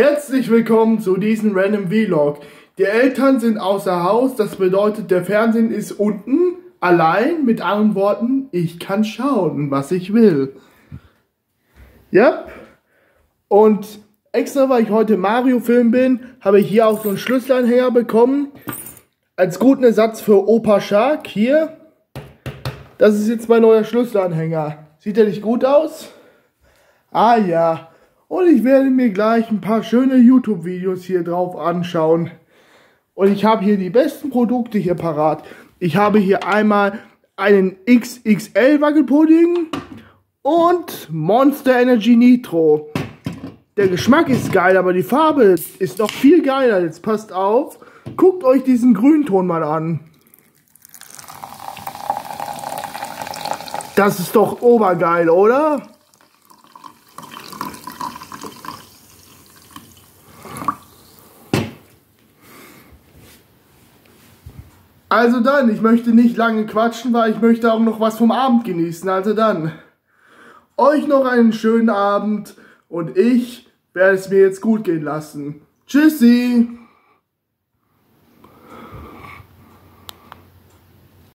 Herzlich willkommen zu diesem Random Vlog. Die Eltern sind außer Haus, das bedeutet, der Fernsehen ist unten, allein, mit anderen Worten, ich kann schauen, was ich will. Ja, und extra, weil ich heute Mario-Film bin, habe ich hier auch so einen Schlüsselanhänger bekommen. Als guten Ersatz für Opa Shark, hier. Das ist jetzt mein neuer Schlüsselanhänger. Sieht der nicht gut aus? Ah ja. Und ich werde mir gleich ein paar schöne YouTube-Videos hier drauf anschauen. Und ich habe hier die besten Produkte hier parat. Ich habe hier einmal einen XXL Wackelpudding und Monster Energy Nitro. Der Geschmack ist geil, aber die Farbe ist noch viel geiler. Jetzt passt auf. Guckt euch diesen Grünton mal an. Das ist doch obergeil, oder? Also dann, ich möchte nicht lange quatschen, weil ich möchte auch noch was vom Abend genießen. Also dann, euch noch einen schönen Abend und ich werde es mir jetzt gut gehen lassen. Tschüssi!